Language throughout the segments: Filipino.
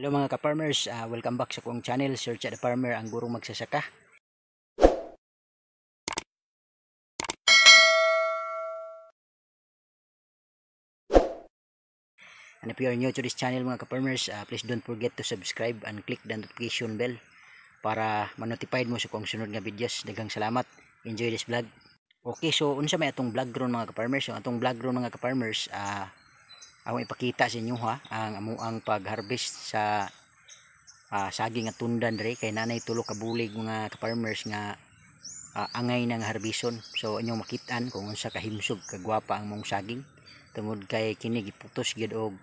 Hello mga ka-farmers, Ah, welcome back sa kong channel, Search at the Farmer, ang gurong magsasaka. And if you are new to this channel mga ka-farmers, ah, please don't forget to subscribe and click the notification bell para ma-notified mo sa kong sunod nga videos. Daghang salamat. Enjoy this vlog. Okay, so unsa may atong vlog ron mga ka-farmers? So atong vlog ron mga ka-farmers, ah ako ipakita sa inyo ha ang amo ang pag-harvest sa ah, saging at tundan dre kay nanay tulo ka bulig mga ka-farmers nga ah, angay ng harbison. So inyong makitaan kung unsa kahimsog kagwapa ang mong saging tungod kay kini giputos gyud og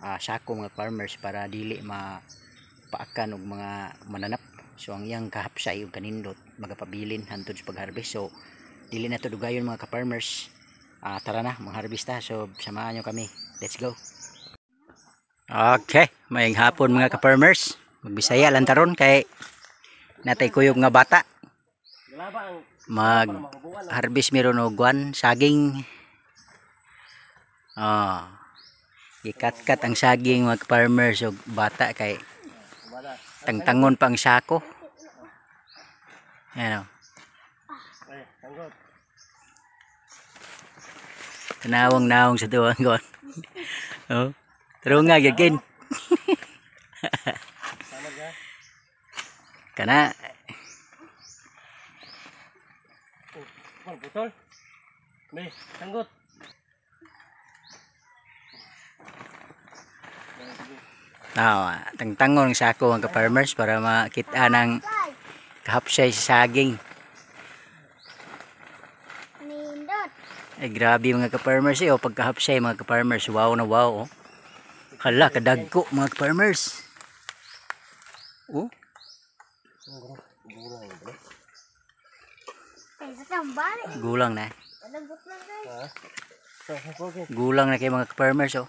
ah, sako mga farmers para dili mapaakan og mga mananap. So ang iyang kahapsay ug kanindot magapabilin hantod sa pag-harvest. So dili na to dugayon mga ka-farmers. Ah, tara na, mangharvest ta. So samahan nyo kami. Let's go. Okay, may hapon mga ka-farmers. Magbisaya lang taron kay natay kuyog nga bata. Mag harvest meron og guan saging. Ah. Ikat-kat ang saging mga farmers og bata kay tangtangon pang sako. Ano? Tanawang naong sa tuwang gon. oh. Pero nga gagin. Kana Kon putol. Be, tanggot. ah, tangtangon sa ako ang ka-farmers para makita ng kahapsay sa saging. Ay grabe mga ka-farmers eh. Oh, pagkahapsay mga ka-farmers. Wow na wow. Oh. Hala, kadagko mga ka-farmers. Oh, gulang na. Gulang na kay mga ka-farmers oh.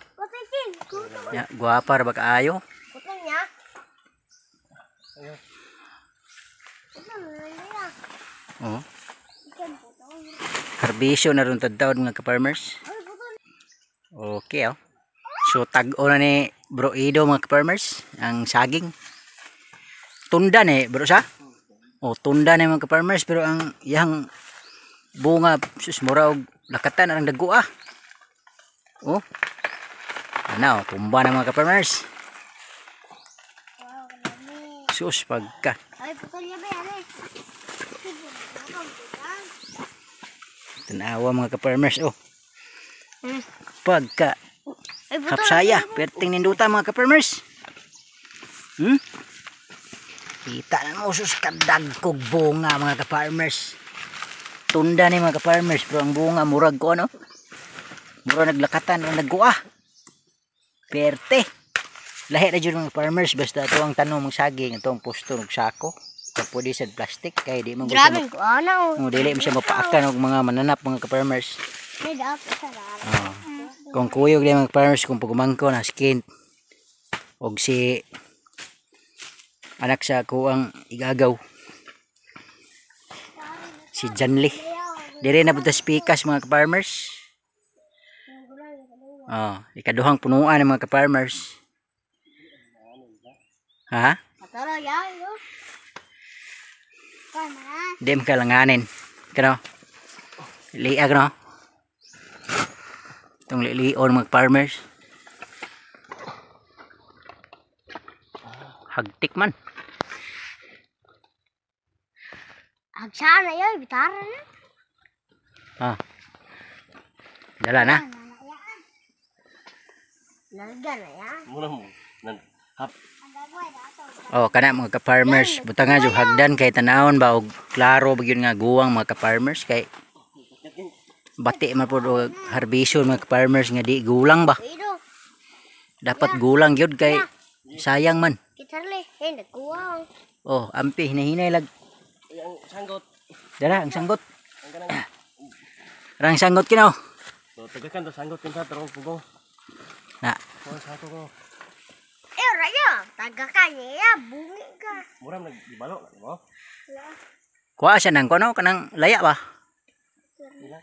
Ya, guwapa ra ba kaayo? Lang niya. Oh. Harbisyo na ron tadtawd mga ka-farmers. Okay oh. So tag-o na ni Bro Ido mga ka-farmers ang saging. Tunda ni bro sa? Oh, tunda ni mga ka-farmers pero ang yang bunga sus mura og lakatan ang dago ah. Oh. Ano, tumba na mga ka-farmers. Sus pagka. Ay, puto niya ba yan eh. Tanawa mga ka-farmers oh. Hmm. Pagka. Hapsaya, perting ninduta mga ka-farmers. Hmm? Kita na mo sus kadagkog bunga mga ka-farmers. Tunda ni mga ka-farmers pero ang bunga murag ko ano? Murag naglakatan ang nagkuha. Perte. Lahi na dyan mga farmers basta ito ang tanong mong saging ito ang pusto ng pwede sa plastic kaya di mo gusto Grabe ko. Ano? mo dili mo siya mapaakan og mga mananap mga ka-farmers. May dapat sa dara. Oh. Kung kuyog din mga farmers kung pagumangko na skin og si anak sa kuang igagaw si Janly dire na butas pikas mga farmers oh ikaduhang punuan ng mga farmers ha Patara yan, yo. Kama. di mo kalanganin kano liag no itong lilion mga farmers hagtik man Agsana yun, bitara na. ah dala na Lalagyan na yan. muna mo. Nan, hap. Oh kana mga ka-farmers buta nga yung hagdan kay tanawon ba og klaro ba nga guwang mga ka-farmers kay bati man po og harbison mga ka-farmers nga di gulang ba dapat gulang yun kay sayang man kitarli. Eh, oh ampi hinahinay lag ang sanggot. dala ang sanggot. Rang sanggot kinaw. So, tagakan to sanggot kinsa tarong pugong. Na, Oh, sako ko. Eh, raya. Taga ka niya. Bungi ka. Mura nag ibalo na mo. kuha siya ng kuno kanang laya ba? Ila.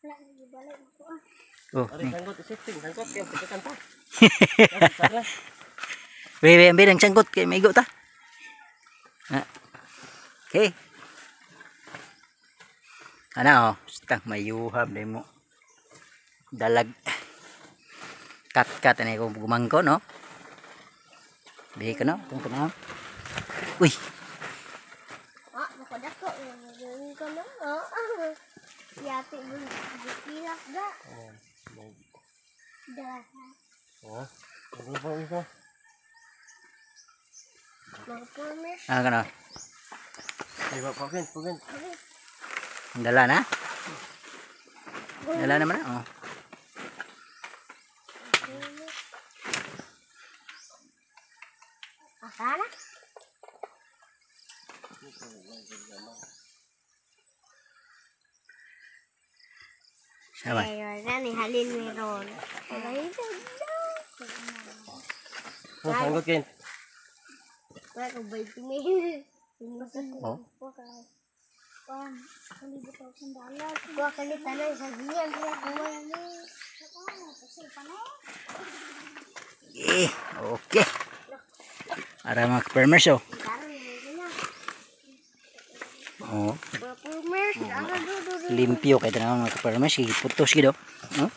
Wala, nagibalik ako. ah. Oh, Ari ni. sanggot isipting, sanggot kay tugakan ta. Be, be, be, ang sangkot kay maigo ta. Ah. Okay. Ana oh, stang mayuhab dai mo. Dalag. Kat kat ani ko gumangko no. Be ka no, tung kana. Uy, Ah, makadako. Yung ko na. Ah, Yati mo. Bukilak ga. Dah. Oh. Ano pa isa? Mga promise. ah kana. Ay ba pagin, pagin. Dala na. Dala naman na. Oh. Asana? Sawa. Ayun na ni halin meron. Ay, Oh, sanggot kin. Wala ko ba ito may Oh. Pam, kali ba ito sandala? Kuha ka ni tanay sa diyan. Kuha kuha ni. Eh, okay. Ara mga permers oh. Oh, limpyo kay tanang mga farmers giputos gido. Oh.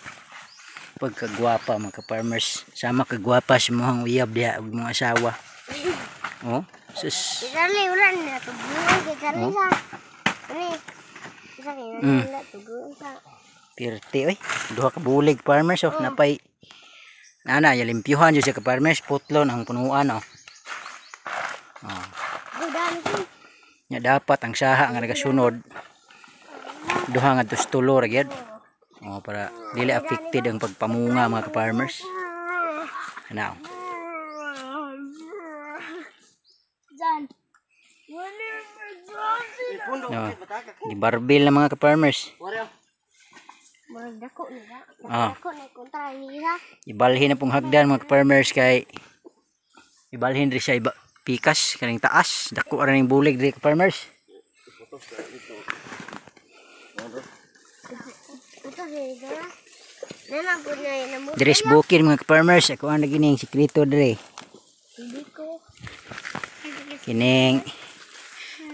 Pagkagwapa mga farmers, sama kagwapa si mohang uyab diha ug mga asawa. Oh, sus. Isali wala na tubuan kay kani Oh. sa. Kani. Isa kay Mm. sa. Pirti oy. Duha ka bulig farmers oh, napay Nana, ya limpyuhan jud ka farmers, putlon ang punuan oh. Oh. Gudan ko. Nya dapat ang saha nga nagasunod duha nga tustulo ra gyud. Oh, para dili affected ang pagpamunga mga ka-farmers. Ano? Jan. No. Di barbil na mga ka-farmers. Ha. Ibalhin na pong hagdan mga ka-farmers kay ibalhin rin siya iba pikas kaning taas. Dako ra ning bulig diri. Diri sa bukid mga ka-farmers, ako ang nagining sikreto diri. Kining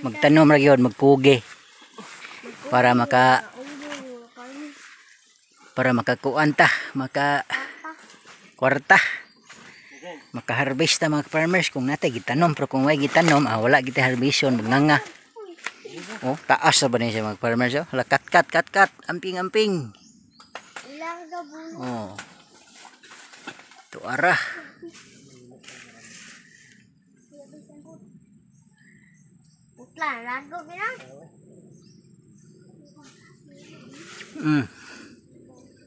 magtanom ra gyud magkugi para maka para makakuan ta, maka kwarta. Maka-harvest ta mga farmers kung natay gitanom pero kung way gitanom ah, wala kita harvestion magnganga. Oh, taas sa ba niya mga farmers oh. Hala kat kat kat kat amping amping. Oh. Tu arah. Putla. Lago gina. Mm. Siya na babot. Ito ya. Idol tiga. Tubo eh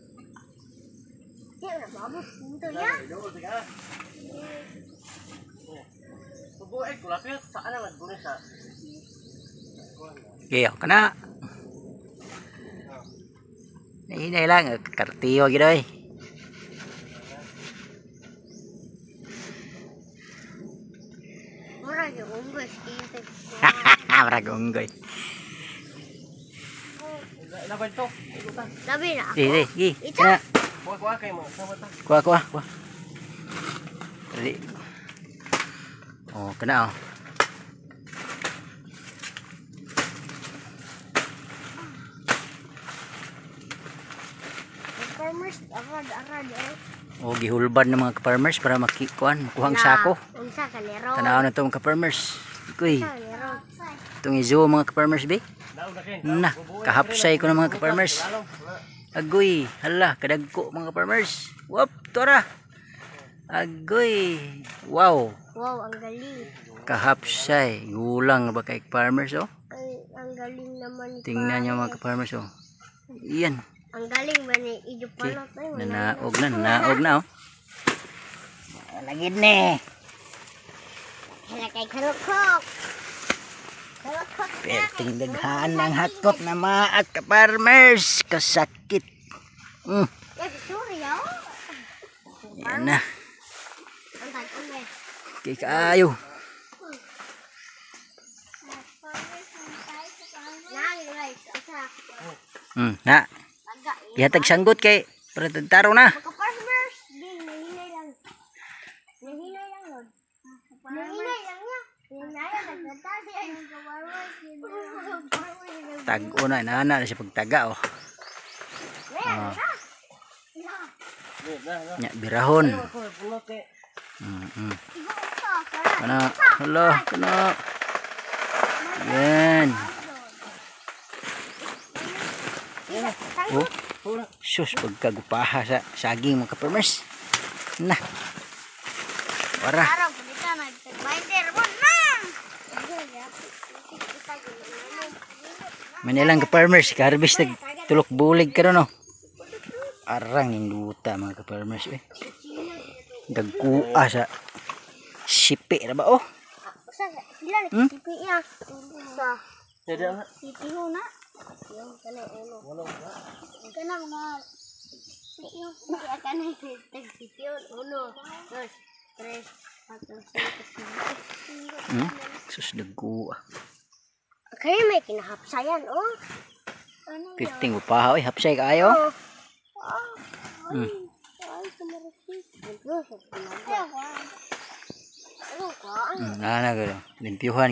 kulapit saan ang nagbuno sa Okay, oh, kana. Ini lang kartiyo gid oy. Mura yung unggoy. Kinte. Mara gonggoy. Laban to. Ikutan. Sabi na ako. Di, di, gi. Ito. Kuha kuha kay mo. Sama ta. Kuha, kuha, kuha. Dali. Oh, kana oh. Farmers. Arad. Arad. Eh. Oh, gihulban ng mga farmers para makikuan, makuhang sako. Unsa ka lero. Tanaw na to mga farmers. Kuy, itong izo mga farmers be. Na, kahapsay ko ng mga farmers. Agoy, hala, kadagko mga farmers. Wap, tora. Agoy. Wow, Wow, ang galing. kahapsay. Gulang ba kay farmers oh. Ay, ang galing naman ni Tingnan niyo mga farmers oh. Iyan, Ang galing ba ni Ido okay. Palot? Ay, wala. Nanaog na, nanaog na oh. Lagid ne. Hala kay. Karukok na. Perting daghaan ng hakot na maak ka farmers. Kasakit. Mm, yan na. Eh. Kay kaayo. Hmm, na. Ihatag sanggot kay Para taro na. Tag-o na, inana na siya pagtaga oh. Ah. Nya birahon. Mm -mm. Tara. Kana, hala. Yan. Oh, sus pagkagupaha sa saging mga ka-farmers. Na. Wara. Manilang ka-farmers, ka-harvest nag tulok bulig karon no. Arang ninduta mga ka-farmers eh. Dagkua sa sipi na ba oh. Hmm? Sa Jadi apa? sipi ho na. Yung kana? Kana mga yung kaya kana nagsipi yun. Uno, dos, tres. Hmm? Sus dagkua. Kaya may kinahapsayan, oh. Ano? Piting upaha oy, hapsay kaayo. Oh. Ah, Hmm. Ay, sumarapis. Ano sa pinaga? Ano ka?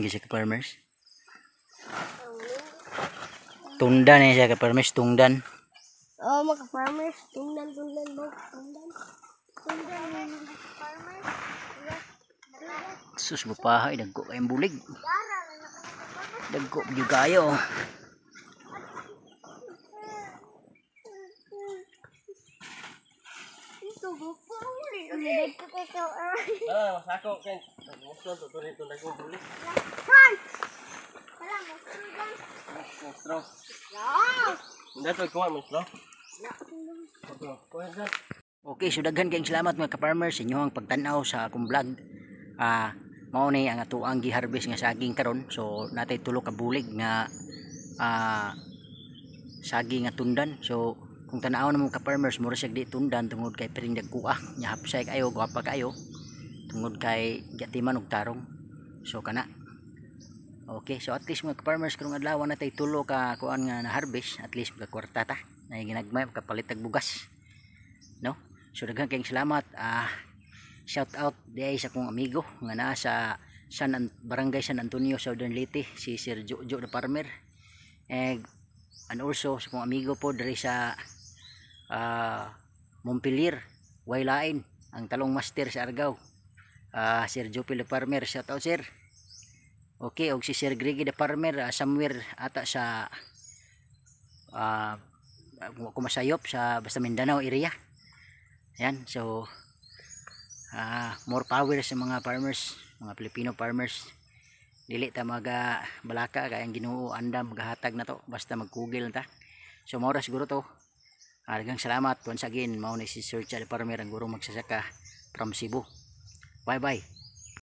Kasi ka-farmers. Tundan eh siya ka-farmers, tungdan. Oh, mga farmers, tingnan. Tingnan mo, mga farmers. Sus upaha, ay dagko kayong bulig. Na farmers. Dagko gyud kayo. Ito, gupo. Ulit ko kay ka, Ah, masako kan. Gusto to tuloy to nagong bulis. Han! Wala mo, sugan. Monstro. Yeah! Hindi to. Okay, so daghan kayong salamat mga ka-farmers sa inyong pagtanaw sa akong vlog. Ah, mao ni ang atuang gi-harvest nga saging karon. So natay tulo ka bulig nga ah saging nga tundan. So kung tanaw na mo ka-farmers mura siya di tundan tungod kay piring dagkuha. Nya hapsay kayo, gwapa kayo. Tungod kay gatiman og tarong. So kana. Okay, so at least mga ka-farmers karong adlaw na tay tulo ka kuan nga na harvest, at least mga kwarta ta. Na ginagmay kapalit og bugas. No? So daghan kayong salamat. Ah shout out diay sa kong amigo nga naa sa San An- Barangay San Antonio, Southern Leyte, si Sir Jojo the Farmer. And, and also sa kong amigo po diri sa ah Montpelier, Waylain, ang talong master sa Argao. Ah Sir Jojo the Farmer, shout out sir. Okay, og si Sir Gregi the Farmer, ah, somewhere ata sa uh, kumasayop sa basta Mindanao area. Yan, so ah more power sa mga farmers, mga Filipino farmers. Dili ta maga balaka kaya ang Ginoo andam magahatag na to basta mag-google ta. So mao ra siguro to. Daghang salamat once again mao ni si Sir Chad Farmer ang guro magsasaka from Cebu. Bye bye.